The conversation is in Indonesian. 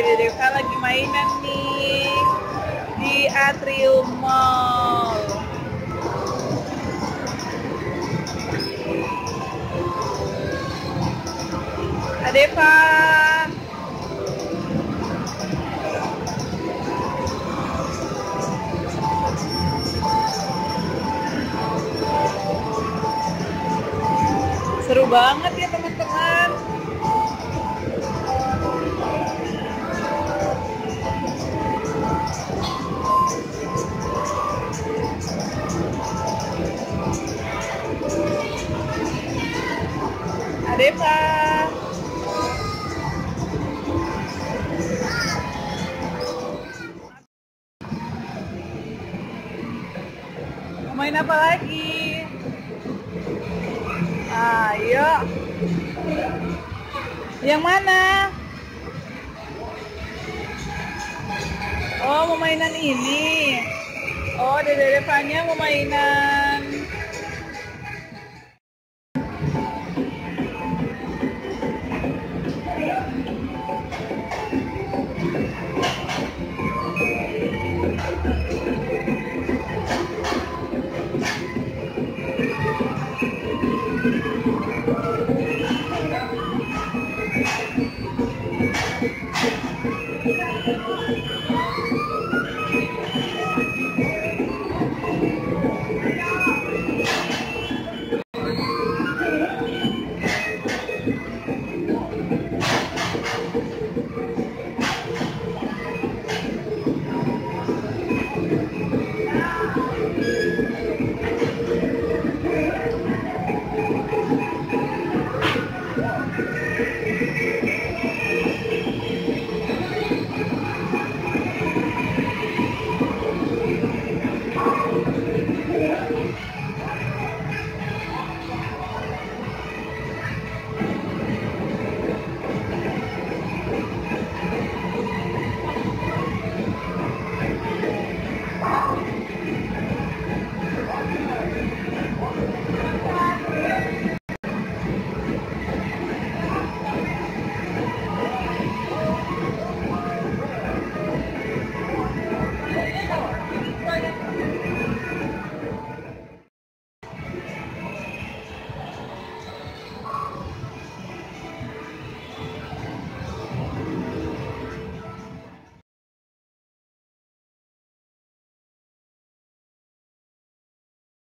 Dede lagi mainan nih di Atrium Mall. Adeva. Seru banget ya teman-teman. Adeva. Mau main apa lagi? Ayo. Yang mana? Oh, mau mainan ini. Oh, Dede Devanya mau mainan